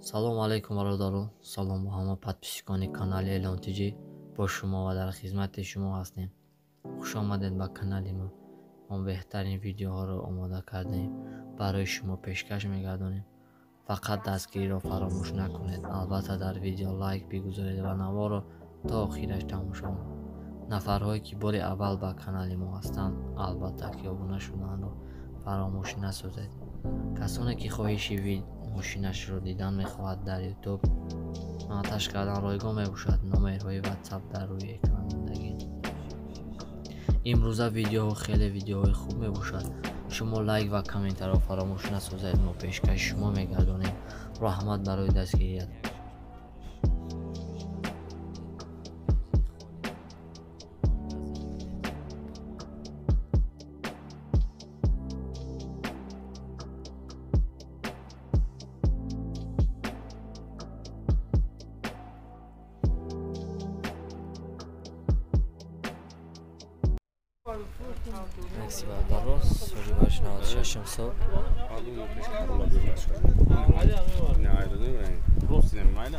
салом алайкум бародаро салом ба ҳама подписчикони канали элонтиҷӣ бо шумо ва дар хизмати шумо ҳастем. Хуш омадед ба канали мо. Мо беҳтарин видеоҳоро омода кардем. Барои шумо пешкаш мегардонем. Фақат дастгириро фаромӯш накунед. Албатта дар видео лайк бигузоред ва наворо то охираш тамошо нафарҳое ки бори аввал ба канали мо ҳастанд албатта ки обуна шуданро фаромӯш насозед. Касоне ки хоҳиши мошинашро дидан мехоҳад дар ютуб. Монтаж кардан ройгон мебошад номерҳои ватсап дар рӯи экран мондагӣ. Имрӯза видеоҳо хеле видеоҳои хуб мебошад. Шумо лайк ва комментарро фаромӯш насозед мо пешкаши шумо мегардонем. Раҳмат барои дастгирият Максим Албаров, соли баш 96 сол.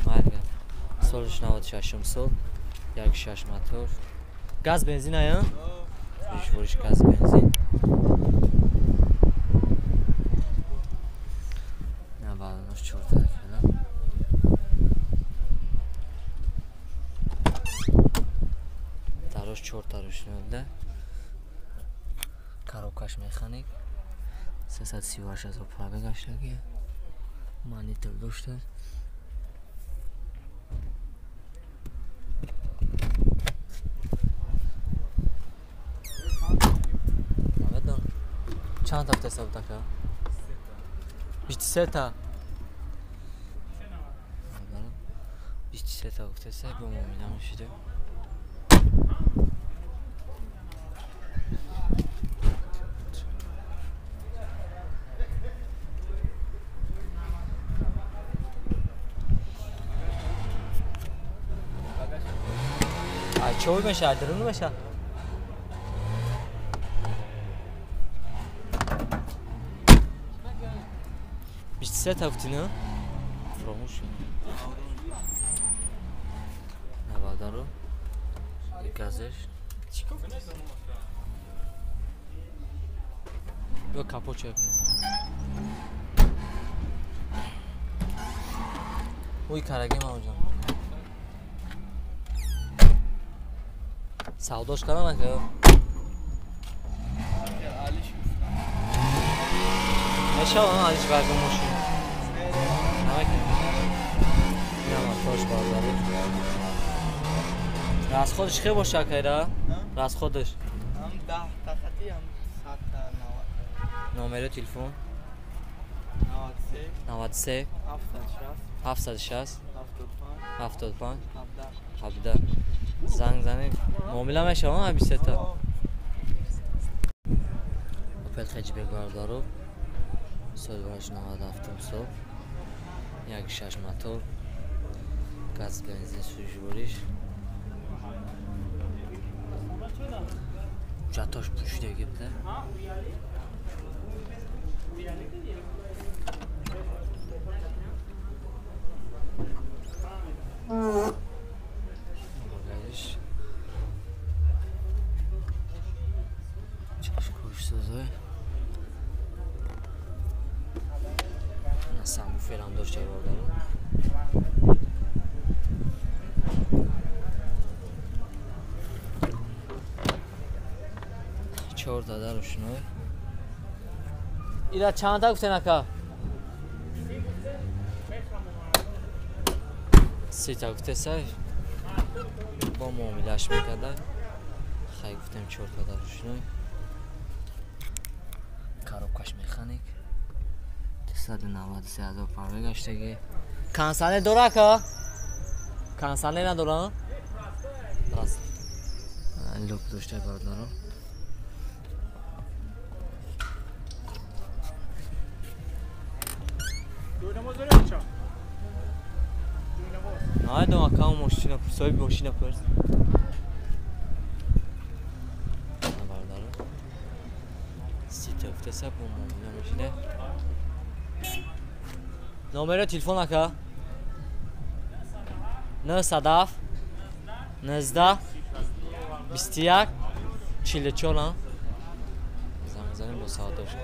Майга. Солиш 96 сол. 16 мотор. Газ бензин ая? Ишвориш газ бензин. Das hat sie wahrscheinlich so Farbegaschlag hier. Manita Lustet. چند هفته سب دکا؟ بیشت سه تا بیشت سه تا هفته سه به مومینم شده Çavuş başa, dırını başa. Biçsel taktini. Promotion. Навадаро. Газеш. Yok kapı çöpünü. Uy karagim hocam. سوداش کردن نکردن نشه آن علیش برگم ماشین نمکن اینم اتاش بازاره راست خودش خیلی باشه کرده راست خودش هم ده تخطی هم صد تا نوت نمره تلفن 93 760 760 75 75 17 17 زنگ زنید معامله میشه ها 23 تا اوپل خیلی بگار دارو سال باش 97 صبح یک شش موتور گاز بنزین سوژ بریش جاتاش پوشیده گفته Bagaj. чорда дарушной ила чанда гуфтен ака? Сита гуфтесай бо муомилааш мекарда? Хай гуфтем чорда дарушной коробкаш механик? સ્વાદ ના વધશે આ તો પાવે કષ્ટ કે ખાંસાને દો રાખ ખાંસાને ના દોરા બસ લોક દોસ્તા કરવાનો Nereden akan moşina kursu? Öyle bir moşina kursu. Haberleri. Site öftesi yapmam lazım. Yani işte номери телефонака нсадав низда бисту як чилу чора занг занем бо саодошон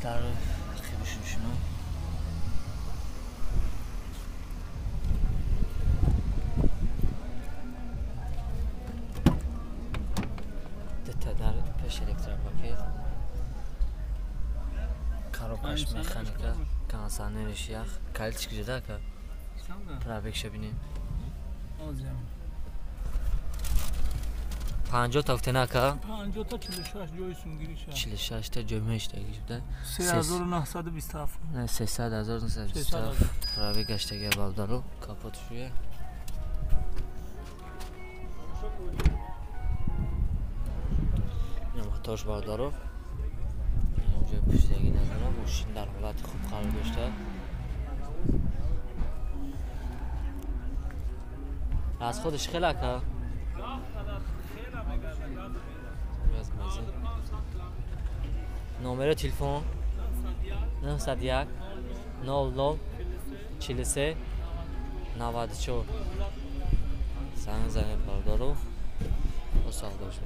Gitarra, Kirschenschnur. Detta där pers elektropaket. Karopaş mekanika. Kansanın işi yak. Kalitçik güzel ka. Prabek şebinin. Alacağım. 50 تا تنکا 50 تا 46 جویسون گیریش 46 تا جمعه اشتا گیشده 3927 نه 3927 راوی گشتگی بالدارو کپوت شویه. محتاج بالدارو اونجا نه نداره ماشین در حالت خوب قرار داشته از خودش خیلی که Numara telefon. Ne sadyak. Ne oldu? Çilisi. Navadiço. Sen zanı pardoru. O sağdoşu.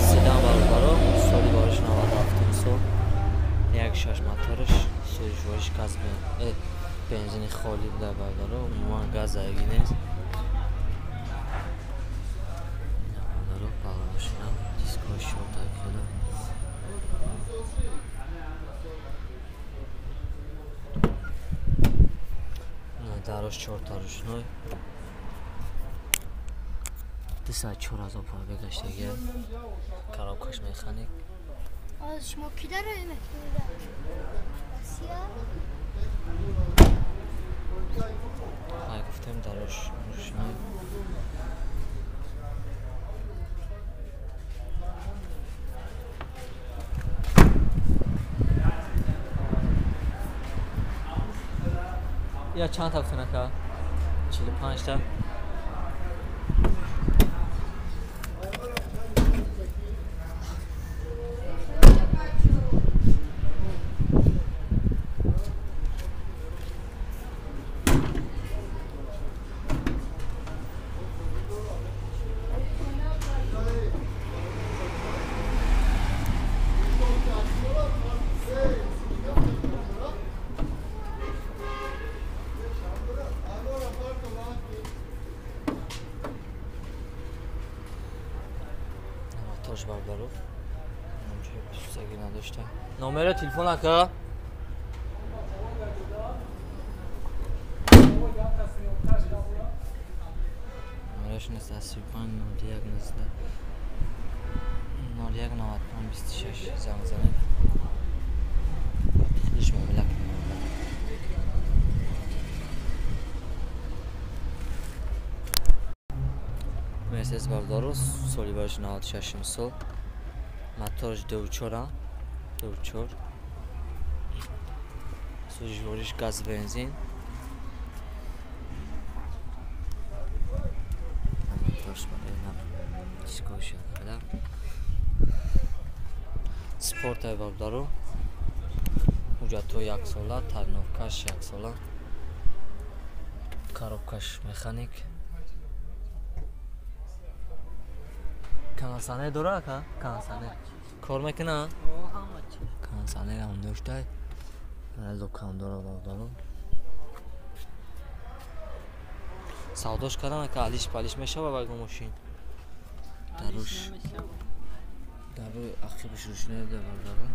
Sedan pardoru. Soli barış navad avtobusu. Yak şaşma tarış. Sözü varış kazmıyor. Evet. بنزینی خالی در بردار رو ما گاز زرگی نیست. رو پاگر باشیدم دیسکو شورت های کنم دراش چورت ها دست های چور از آپا بگشت اگر کراب کش میخانیک از شما کی داره این گفتم دراش یا چند تا سنکا 45 تا хош бародаров саги надошта. Номера телефон ака? Номераш нест асию панҷ нӯди як нузда нӯ як навад панҷ бисту шаш занг занед Mercedes Barbaros, Solivar na 8600, na torz de uçora, de uçor. Sujuriş gaz benzin. Skoşa kadar. Sport evabları. Ucato yaksola, tarnovkaş yaksola. Karopkaş mekanik. тарновкаш яксола коробкаш механик канасане дора ака канасане кор мекуна канасанеам доштай дукандора бардору савдош кардан ака алиш палиш мешава ваго мошин даруш дар рӯи ақибаш рӯшноида бардора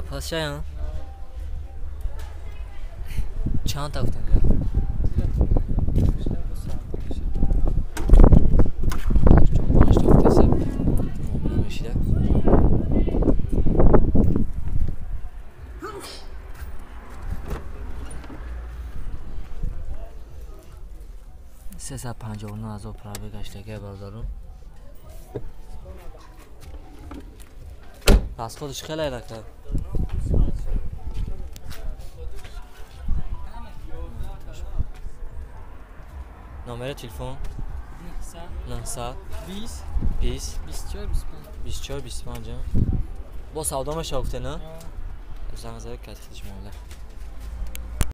Paşayın çan taktım ya. سه سه پنجاه و از پرابه که بردارم پس خودش خیلی رکتر نمره تلفن 900 20 20 24 25 24 25 با سودا شافته نه زنگ زده کسی خودش ماله